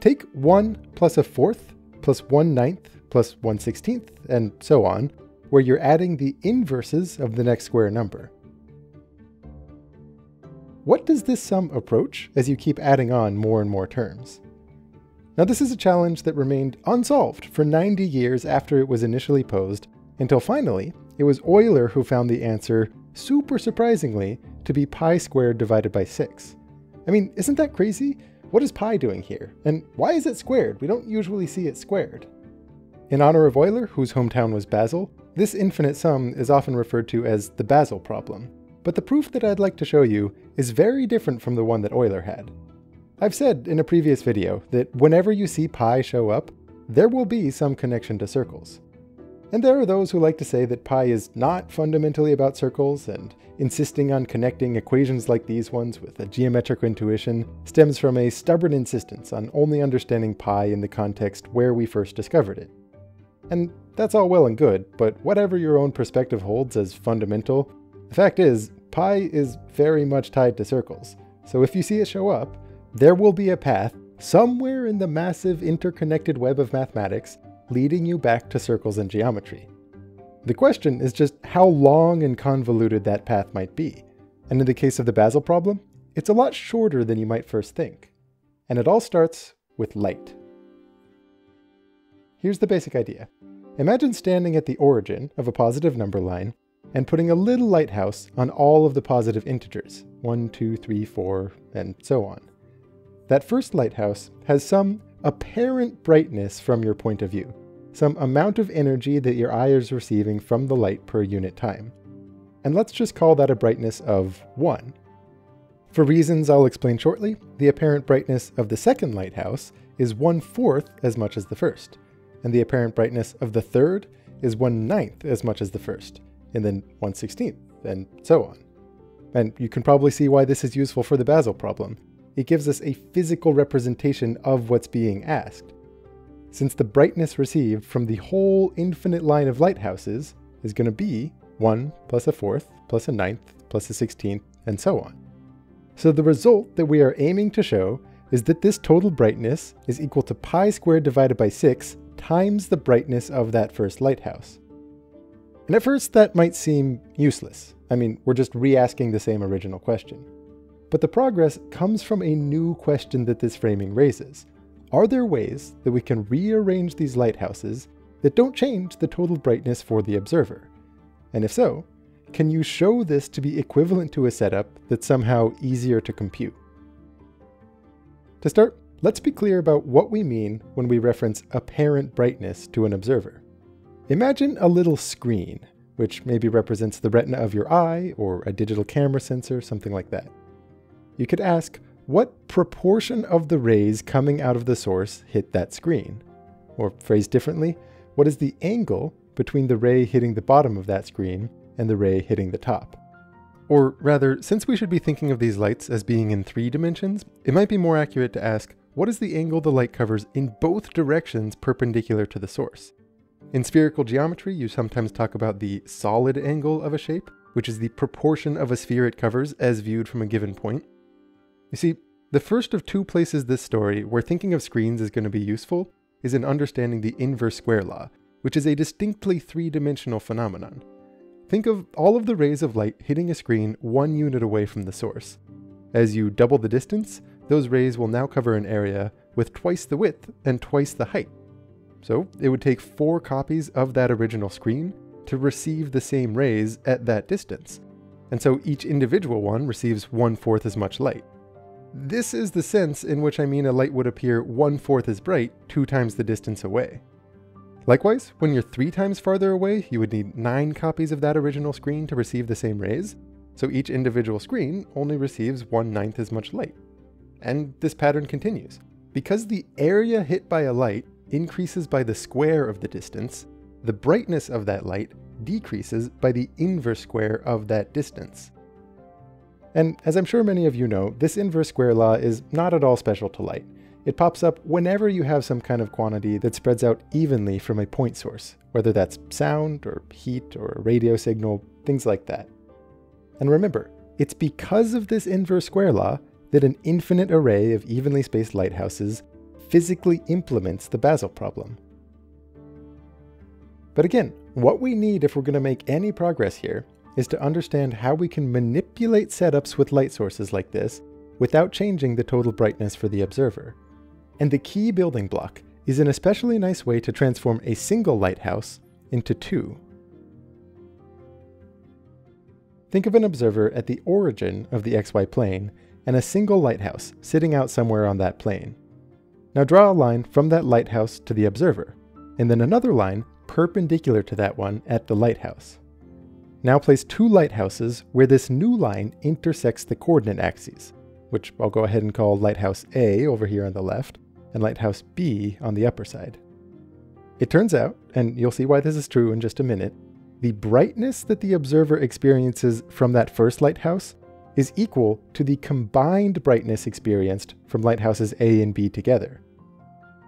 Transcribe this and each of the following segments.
take 1 plus a fourth plus 1 ninth plus 1 16th, and so on, where you're adding the inverses of the next square number. What does this sum approach as you keep adding on more and more terms? Now this is a challenge that remained unsolved for 90 years after it was initially posed, until finally, it was Euler who found the answer, super surprisingly, to be pi squared divided by 6. I mean, isn't that crazy? What is pi doing here? And why is it squared? We don't usually see it squared. In honor of Euler, whose hometown was Basel, this infinite sum is often referred to as the Basel problem. But the proof that I'd like to show you is very different from the one that Euler had. I've said in a previous video that whenever you see pi show up, there will be some connection to circles. And there are those who like to say that pi is not fundamentally about circles, and insisting on connecting equations like these ones with a geometric intuition stems from a stubborn insistence on only understanding pi in the context where we first discovered it. And that's all well and good, but whatever your own perspective holds as fundamental, the fact is, pi is very much tied to circles. So if you see it show up, there will be a path somewhere in the massive interconnected web of mathematics leading you back to circles and geometry. The question is just how long and convoluted that path might be. And in the case of the Basel problem, it's a lot shorter than you might first think. And it all starts with light. Here's the basic idea. Imagine standing at the origin of a positive number line and putting a little lighthouse on all of the positive integers 1, 2, 3, 4, and so on. That first lighthouse has some apparent brightness from your point of view, some amount of energy that your eye is receiving from the light per unit time. And let's just call that a brightness of 1. For reasons I'll explain shortly, the apparent brightness of the second lighthouse is one fourth as much as the first, and the apparent brightness of the third is one ninth as much as the first and then 1 16th, and so on. And you can probably see why this is useful for the Basel problem. It gives us a physical representation of what's being asked. Since the brightness received from the whole infinite line of lighthouses is going to be 1 plus a fourth plus a ninth plus a sixteenth, and so on. So the result that we are aiming to show is that this total brightness is equal to pi squared divided by 6 times the brightness of that first lighthouse. And at first, that might seem useless. I mean, we're just re asking the same original question. But the progress comes from a new question that this framing raises. Are there ways that we can rearrange these lighthouses that don't change the total brightness for the observer? And if so, can you show this to be equivalent to a setup that's somehow easier to compute? To start, let's be clear about what we mean when we reference apparent brightness to an observer. Imagine a little screen, which maybe represents the retina of your eye or a digital camera sensor, something like that. You could ask, what proportion of the rays coming out of the source hit that screen? Or phrased differently, what is the angle between the ray hitting the bottom of that screen and the ray hitting the top? Or rather, since we should be thinking of these lights as being in three dimensions, it might be more accurate to ask, what is the angle the light covers in both directions perpendicular to the source? In spherical geometry, you sometimes talk about the solid angle of a shape, which is the proportion of a sphere it covers as viewed from a given point. You see, the first of two places this story where thinking of screens is going to be useful is in understanding the inverse square law, which is a distinctly three-dimensional phenomenon. Think of all of the rays of light hitting a screen one unit away from the source. As you double the distance, those rays will now cover an area with twice the width and twice the height. So it would take four copies of that original screen to receive the same rays at that distance. And so each individual one receives one fourth as much light. This is the sense in which I mean a light would appear one fourth as bright two times the distance away. Likewise, when you're three times farther away, you would need nine copies of that original screen to receive the same rays, so each individual screen only receives one ninth as much light. And this pattern continues. Because the area hit by a light increases by the square of the distance, the brightness of that light decreases by the inverse square of that distance. And as I'm sure many of you know, this inverse square law is not at all special to light. It pops up whenever you have some kind of quantity that spreads out evenly from a point source, whether that's sound or heat or a radio signal, things like that. And remember, it's because of this inverse square law that an infinite array of evenly spaced lighthouses physically implements the Basel problem. But again, what we need if we're going to make any progress here is to understand how we can manipulate setups with light sources like this without changing the total brightness for the observer. And the key building block is an especially nice way to transform a single lighthouse into two. Think of an observer at the origin of the xy plane and a single lighthouse sitting out somewhere on that plane. Now draw a line from that lighthouse to the observer, and then another line perpendicular to that one at the lighthouse. Now place two lighthouses where this new line intersects the coordinate axes, which I'll go ahead and call lighthouse A over here on the left, and lighthouse B on the upper side. It turns out, and you'll see why this is true in just a minute, the brightness that the observer experiences from that first lighthouse is equal to the combined brightness experienced from lighthouses A and B together.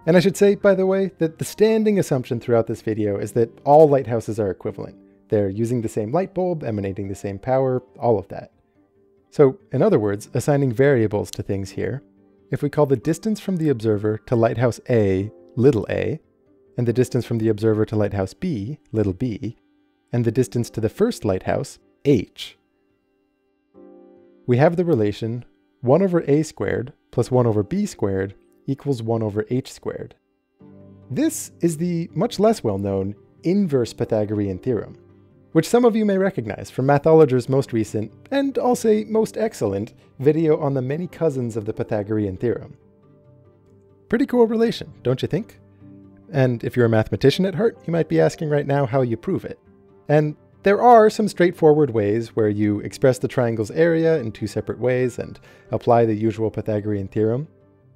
And I should say, by the way, that the standing assumption throughout this video is that all lighthouses are equivalent. They're using the same light bulb, emanating the same power, all of that. So, in other words, assigning variables to things here, if we call the distance from the observer to lighthouse A little a, and the distance from the observer to lighthouse B little b, and the distance to the first lighthouse h, we have the relation 1 over a squared plus 1 over b squared equals 1 over h squared. This is the much less well-known inverse Pythagorean theorem, which some of you may recognize from Mathologer's most recent, and I'll say most excellent, video on the many cousins of the Pythagorean theorem. Pretty cool relation, don't you think? And if you're a mathematician at heart, you might be asking right now how you prove it. And there are some straightforward ways where you express the triangle's area in two separate ways and apply the usual Pythagorean theorem.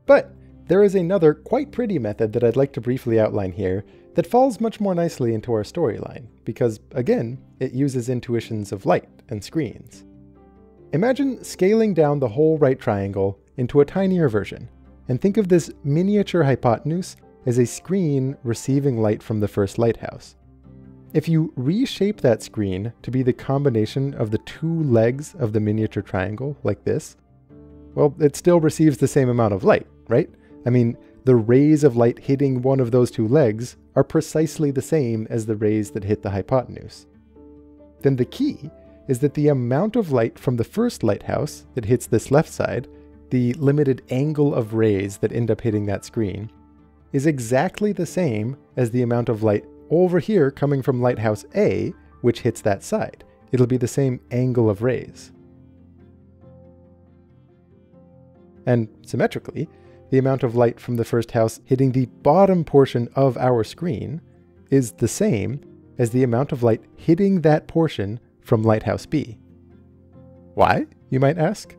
But there is another quite pretty method that I'd like to briefly outline here that falls much more nicely into our storyline, because again, it uses intuitions of light and screens. Imagine scaling down the whole right triangle into a tinier version, and think of this miniature hypotenuse as a screen receiving light from the first lighthouse. If you reshape that screen to be the combination of the two legs of the miniature triangle, like this, well, it still receives the same amount of light, right? I mean, the rays of light hitting one of those two legs are precisely the same as the rays that hit the hypotenuse. Then the key is that the amount of light from the first lighthouse that hits this left side, the limited angle of rays that end up hitting that screen, is exactly the same as the amount of light over here coming from lighthouse A, which hits that side. It'll be the same angle of rays. And symmetrically, the amount of light from the first house hitting the bottom portion of our screen is the same as the amount of light hitting that portion from lighthouse B. Why, you might ask?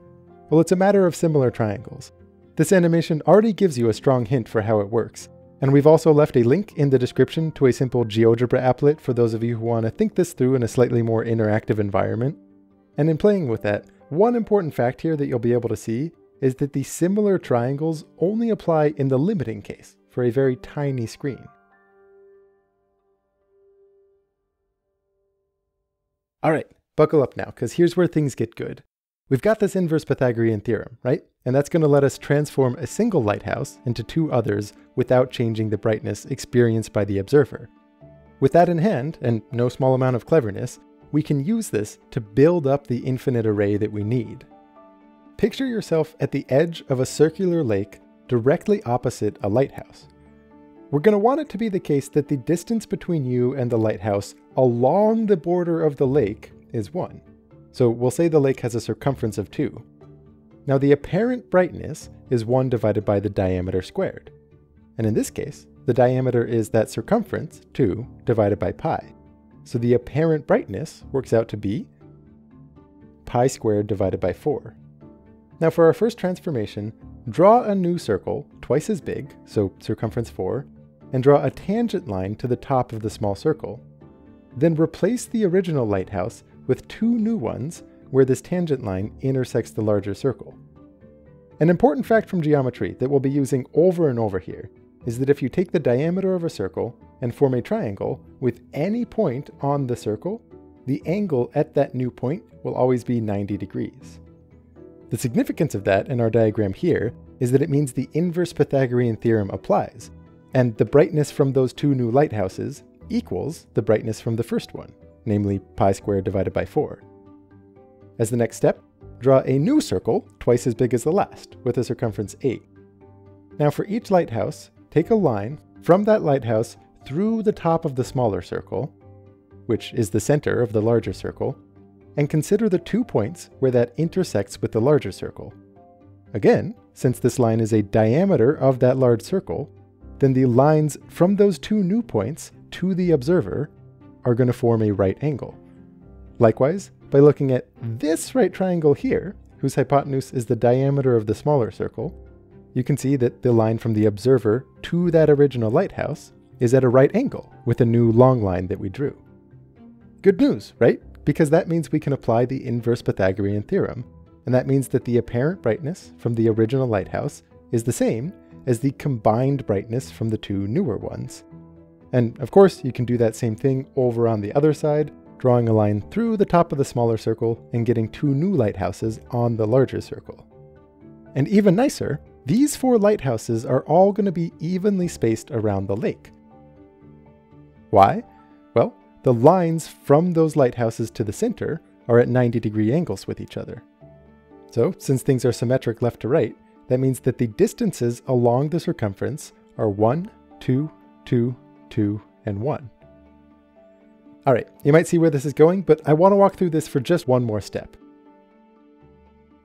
Well, it's a matter of similar triangles. This animation already gives you a strong hint for how it works, and we've also left a link in the description to a simple GeoGebra applet for those of you who want to think this through in a slightly more interactive environment. And in playing with that, one important fact here that you'll be able to see is that the similar triangles only apply in the limiting case for a very tiny screen. Alright, buckle up now, because here's where things get good. We've got this inverse Pythagorean theorem, right? And that's going to let us transform a single lighthouse into two others without changing the brightness experienced by the observer. With that in hand, and no small amount of cleverness, we can use this to build up the infinite array that we need. Picture yourself at the edge of a circular lake directly opposite a lighthouse. We're going to want it to be the case that the distance between you and the lighthouse along the border of the lake is 1. So we'll say the lake has a circumference of 2. Now the apparent brightness is 1 divided by the diameter squared. And in this case, the diameter is that circumference, 2, divided by pi. So the apparent brightness works out to be pi squared divided by 4. Now for our first transformation, draw a new circle twice as big, so circumference 4, and draw a tangent line to the top of the small circle. Then replace the original lighthouse with two new ones where this tangent line intersects the larger circle. An important fact from geometry that we'll be using over and over here is that if you take the diameter of a circle and form a triangle with any point on the circle, the angle at that new point will always be 90 degrees. The significance of that in our diagram here is that it means the inverse Pythagorean theorem applies, and the brightness from those two new lighthouses equals the brightness from the first one, namely pi squared divided by 4. As the next step, draw a new circle twice as big as the last, with a circumference 8. Now for each lighthouse, take a line from that lighthouse through the top of the smaller circle, which is the center of the larger circle, and consider the two points where that intersects with the larger circle. Again, since this line is a diameter of that large circle, then the lines from those two new points to the observer are going to form a right angle. Likewise, by looking at this right triangle here, whose hypotenuse is the diameter of the smaller circle, you can see that the line from the observer to that original lighthouse is at a right angle with a new long line that we drew. Good news, right? Because that means we can apply the inverse Pythagorean theorem, and that means that the apparent brightness from the original lighthouse is the same as the combined brightness from the two newer ones. And of course, you can do that same thing over on the other side, drawing a line through the top of the smaller circle and getting two new lighthouses on the larger circle. And even nicer, these four lighthouses are all going to be evenly spaced around the lake. Why? The lines from those lighthouses to the center are at 90 degree angles with each other. So, since things are symmetric left to right, that means that the distances along the circumference are 1, 2, 2, 2, and 1. Alright, you might see where this is going, but I want to walk through this for just one more step.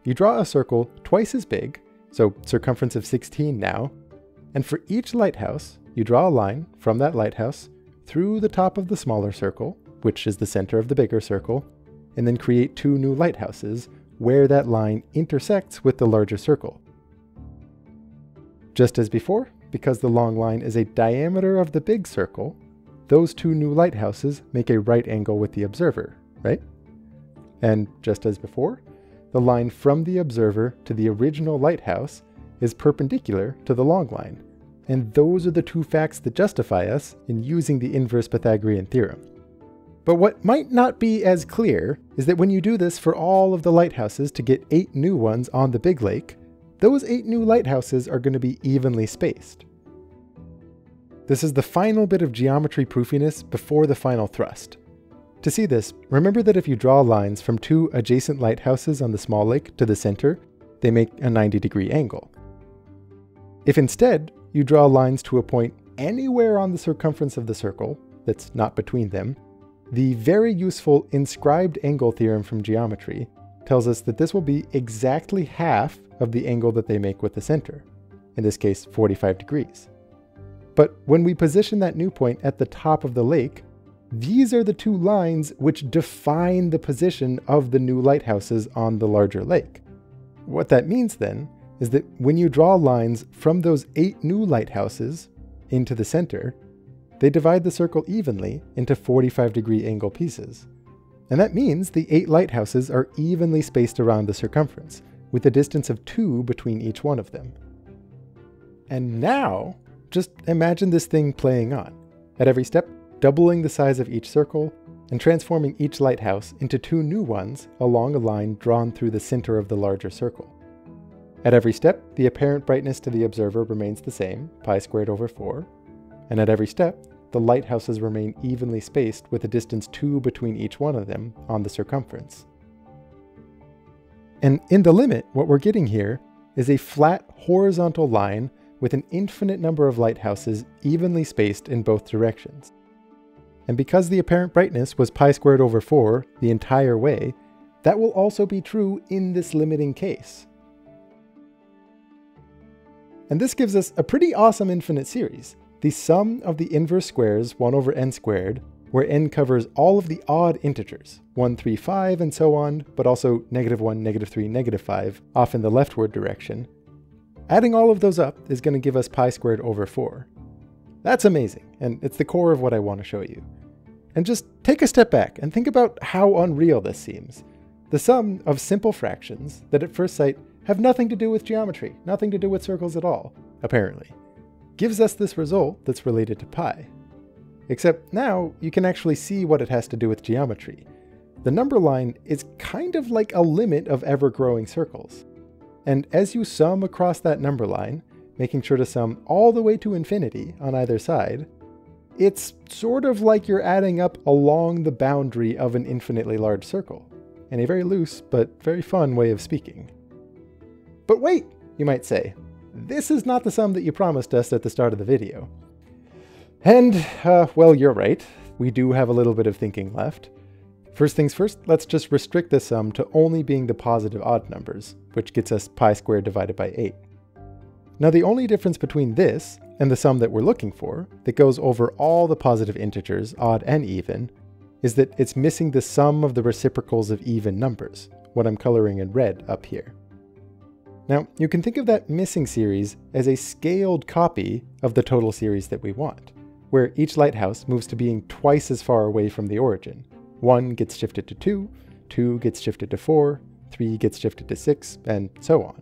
You draw a circle twice as big, so circumference of 16 now, and for each lighthouse, you draw a line from that lighthouse through the top of the smaller circle, which is the center of the bigger circle, and then create two new lighthouses where that line intersects with the larger circle. Just as before, because the long line is a diameter of the big circle, those two new lighthouses make a right angle with the observer, right? And just as before, the line from the observer to the original lighthouse is perpendicular to the long line. And those are the two facts that justify us in using the inverse Pythagorean theorem. But what might not be as clear is that when you do this for all of the lighthouses to get eight new ones on the big lake, those eight new lighthouses are going to be evenly spaced. This is the final bit of geometry proofiness before the final thrust. To see this, remember that if you draw lines from two adjacent lighthouses on the small lake to the center, they make a 90 degree angle. If instead you draw lines to a point anywhere on the circumference of the circle, that's not between them, the very useful inscribed angle theorem from geometry tells us that this will be exactly half of the angle that they make with the center, in this case 45 degrees. But when we position that new point at the top of the lake, these are the two lines which define the position of the new lighthouses on the larger lake. What that means then is that when you draw lines from those eight new lighthouses into the center, they divide the circle evenly into 45 degree angle pieces. And that means the eight lighthouses are evenly spaced around the circumference, with a distance of 2 between each one of them. And now, just imagine this thing playing on. At every step, doubling the size of each circle, and transforming each lighthouse into two new ones along a line drawn through the center of the larger circle. At every step, the apparent brightness to the observer remains the same, pi squared over 4, and at every step, the lighthouses remain evenly spaced with a distance 2 between each one of them on the circumference. And in the limit, what we're getting here is a flat horizontal line with an infinite number of lighthouses evenly spaced in both directions. And because the apparent brightness was pi squared over 4 the entire way, that will also be true in this limiting case. And this gives us a pretty awesome infinite series. The sum of the inverse squares 1 over n squared where n covers all of the odd integers, 1, 3, 5, and so on, but also negative 1, negative 3, negative 5, off in the leftward direction. Adding all of those up is going to give us pi squared over 4. That's amazing, and it's the core of what I want to show you. And just take a step back and think about how unreal this seems. The sum of simple fractions that at first sight have nothing to do with geometry, nothing to do with circles at all, apparently, gives us this result that's related to pi. Except now you can actually see what it has to do with geometry. The number line is kind of like a limit of ever-growing circles. And as you sum across that number line, making sure to sum all the way to infinity on either side, it's sort of like you're adding up along the boundary of an infinitely large circle, in a very loose but very fun way of speaking. But wait, you might say, this is not the sum that you promised us at the start of the video. And, uh, well, you're right, we do have a little bit of thinking left. First things first, let's just restrict the sum to only being the positive odd numbers, which gets us pi squared divided by 8. Now the only difference between this and the sum that we're looking for, that goes over all the positive integers, odd and even, is that it's missing the sum of the reciprocals of even numbers, what I'm coloring in red up here. Now, you can think of that missing series as a scaled copy of the total series that we want, where each lighthouse moves to being twice as far away from the origin. 1 gets shifted to 2, 2 gets shifted to 4, 3 gets shifted to 6, and so on.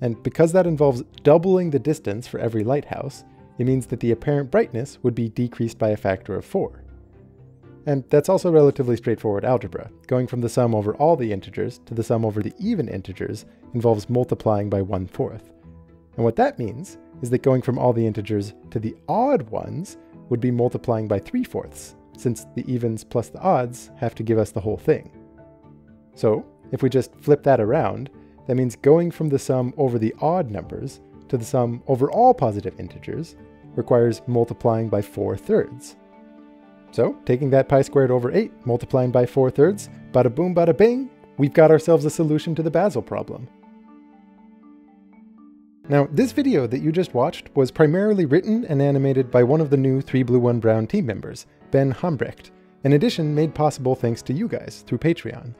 And because that involves doubling the distance for every lighthouse, it means that the apparent brightness would be decreased by a factor of 4. And that's also relatively straightforward algebra. Going from the sum over all the integers to the sum over the even integers involves multiplying by 1 fourth. And what that means is that going from all the integers to the odd ones would be multiplying by 3 fourths, since the evens plus the odds have to give us the whole thing. So, if we just flip that around, that means going from the sum over the odd numbers to the sum over all positive integers requires multiplying by 4 thirds. So, taking that pi squared over 8, multiplying by 4 thirds, bada boom bada bing, we've got ourselves a solution to the Basel problem. Now, this video that you just watched was primarily written and animated by one of the new 3 Blue 1 Brown team members, Ben Hambrecht, in addition made possible thanks to you guys through Patreon.